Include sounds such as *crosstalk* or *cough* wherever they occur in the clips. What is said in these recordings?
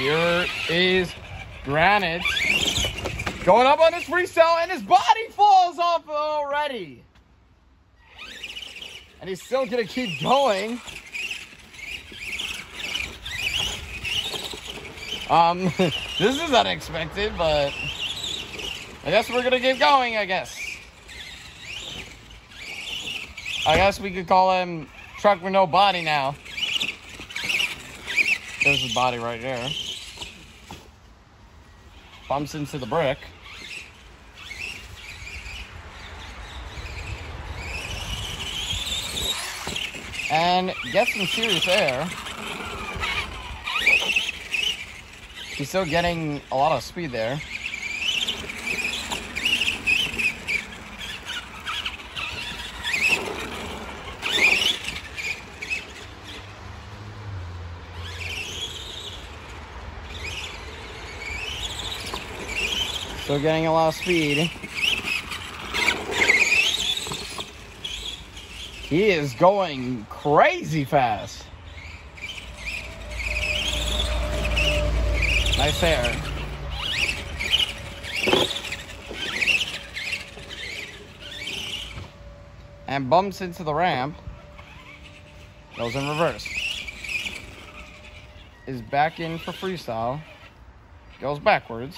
Here is Granite going up on his freestyle, and his body falls off already. And he's still gonna keep going. Um, *laughs* this is unexpected, but I guess we're gonna keep going, I guess. I guess we could call him Truck with No Body now. There's his body right there. Bumps into the brick. And gets some serious air. He's still getting a lot of speed there. Still getting a lot of speed. He is going crazy fast. Nice hair. And bumps into the ramp. Goes in reverse. Is back in for freestyle. Goes backwards.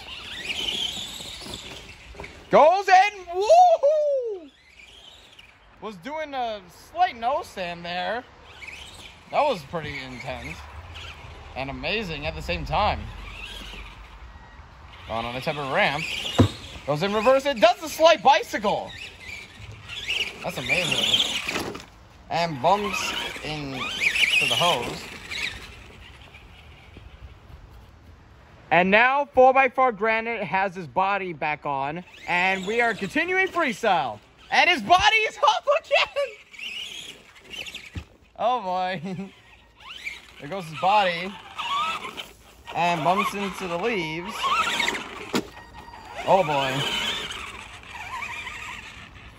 Goes in. Woohoo! Was doing a slight nose stand there. That was pretty intense. And amazing at the same time. Going on a temporary ramp. Goes in reverse. It does the slight bicycle. That's amazing. And bumps into the hose. And now 4x4 Granite has his body back on. And we are continuing freestyle. And his body is up again! Oh boy. *laughs* there goes his body. And bumps into the leaves. Oh boy.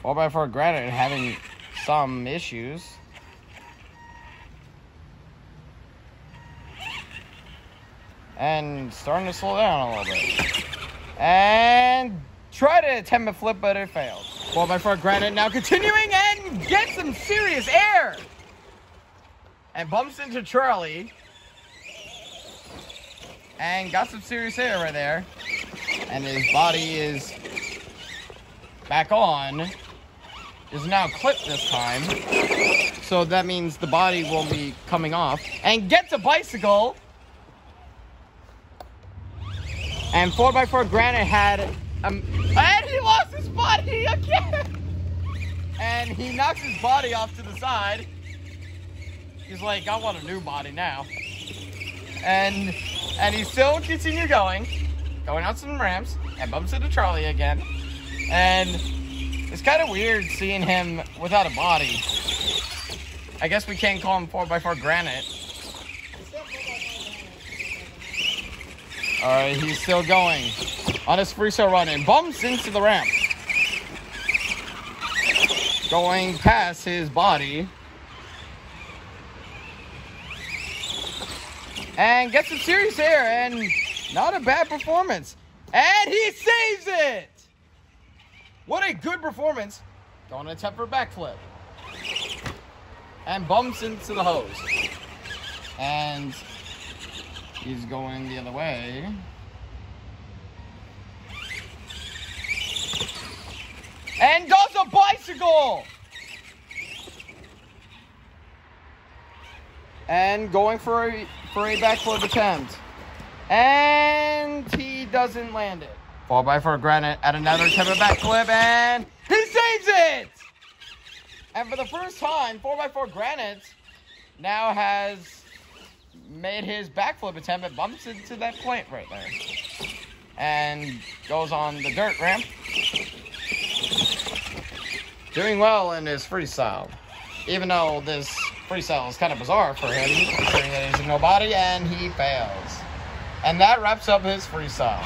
4x4 Granite having some issues. And starting to slow down a little bit. And try to attempt a flip, but it failed. 4x4 Granite now continuing and gets some serious air. And bumps into Charlie. And got some serious air right there. And his body is back on. Is now clipped this time. So that means the body will be coming off. And gets a bicycle. And 4x4 Granite had um, and he lost his body again. And he knocks his body off to the side. He's like, I want a new body now. And and he still continue going, going on some ramps, and bumps into Charlie again. And it's kind of weird seeing him without a body. I guess we can't call him 4x4 Granite. All right, he's still going on his freestyle run and bumps into the ramp. Going past his body. And gets some serious air and not a bad performance. And he saves it! What a good performance. Going to attempt for a backflip. And bumps into the hose. And he's going the other way. And does a bicycle! And going for a, for a backflip attempt. And he doesn't land it. 4x4 Granite at another attempt at backflip and he saves it! And for the first time, 4x4 Granite now has made his backflip attempt. It bumps into that plant right there. And goes on the dirt ramp. Doing well in his freestyle. Even though this freestyle is kind of bizarre for him, considering that he's a nobody, and he fails. And that wraps up his freestyle.